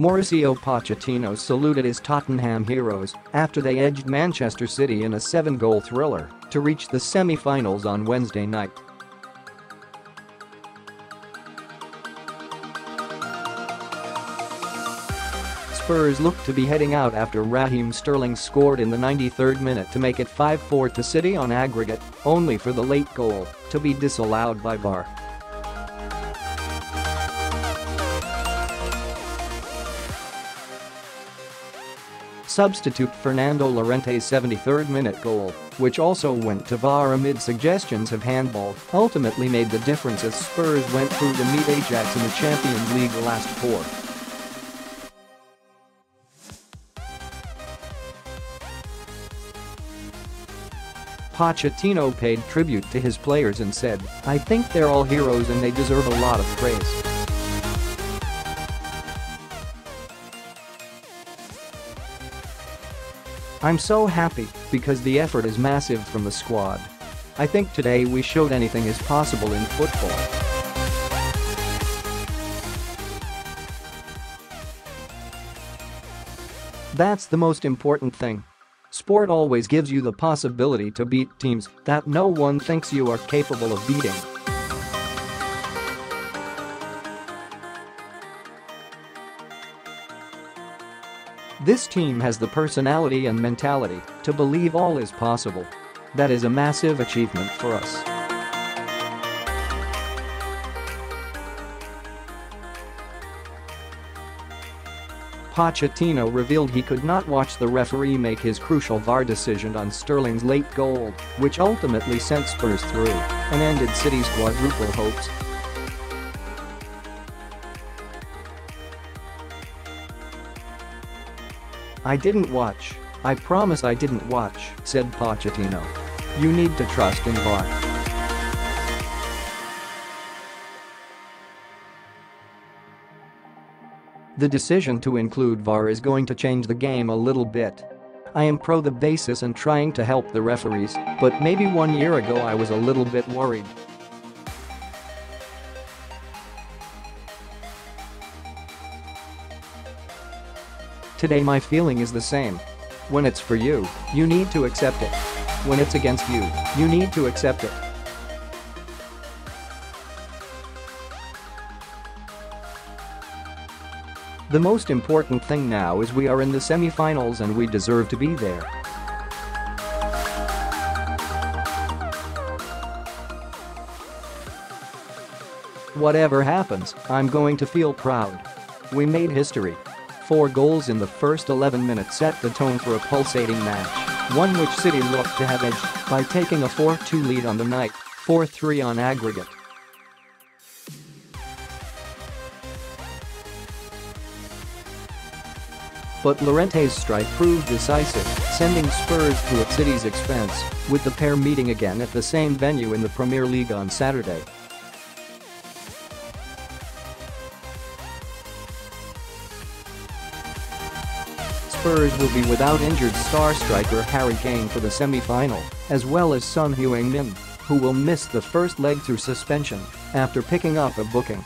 Mauricio Pochettino saluted his Tottenham heroes after they edged Manchester City in a seven-goal thriller to reach the semi-finals on Wednesday night. Spurs looked to be heading out after Raheem Sterling scored in the 93rd minute to make it 5-4 to City on aggregate, only for the late goal to be disallowed by VAR. Substitute Fernando Llorente's 73rd minute goal, which also went to VAR amid suggestions of handball, ultimately made the difference as Spurs went through to meet Ajax in the Champions League last four. Pochettino paid tribute to his players and said, I think they're all heroes and they deserve a lot of praise. I'm so happy because the effort is massive from the squad. I think today we showed anything is possible in football. That's the most important thing. Sport always gives you the possibility to beat teams that no one thinks you are capable of beating. This team has the personality and mentality to believe all is possible. That is a massive achievement for us. Pochettino revealed he could not watch the referee make his crucial VAR decision on Sterling's late goal, which ultimately sent Spurs through and ended City's quadruple hopes I didn't watch. I promise I didn't watch, said Pochettino. You need to trust in VAR. The decision to include VAR is going to change the game a little bit. I am pro the basis and trying to help the referees, but maybe one year ago I was a little bit worried. Today my feeling is the same. When it's for you, you need to accept it. When it's against you, you need to accept it. The most important thing now is we are in the semi-finals and we deserve to be there. Whatever happens, I'm going to feel proud. We made history. Four goals in the first 11 minutes set the tone for a pulsating match, one which City looked to have edged by taking a 4-2 lead on the night, 4-3 on aggregate. But Llorente's strike proved decisive, sending Spurs to at City's expense, with the pair meeting again at the same venue in the Premier League on Saturday. Spurs will be without injured star striker Harry Kane for the semi-final, as well as Son Heung-min, who will miss the first leg through suspension after picking up a booking.